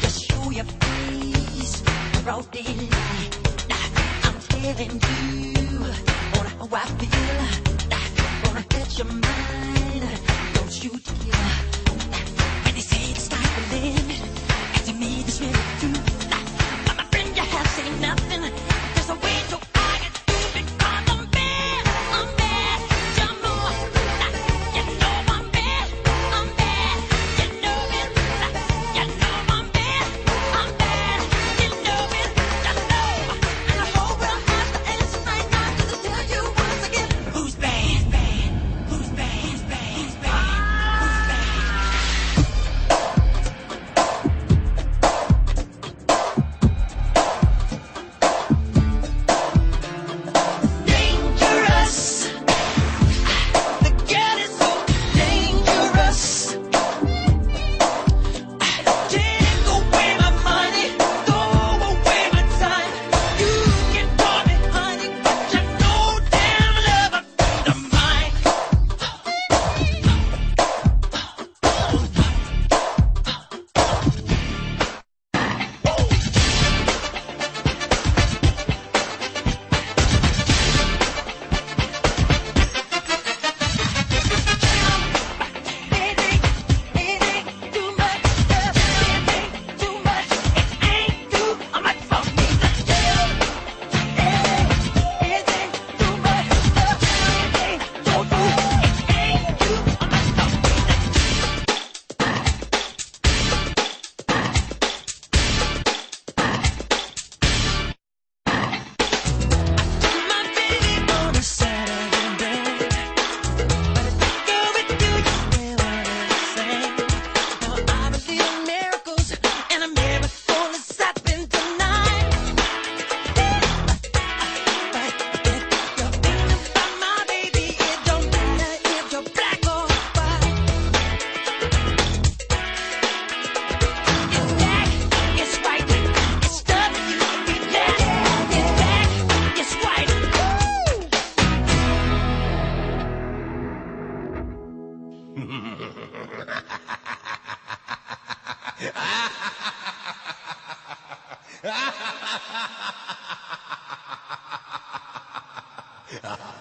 Just show your face. I'm telling you. How I feel. to your mind. Don't you Ha ha ha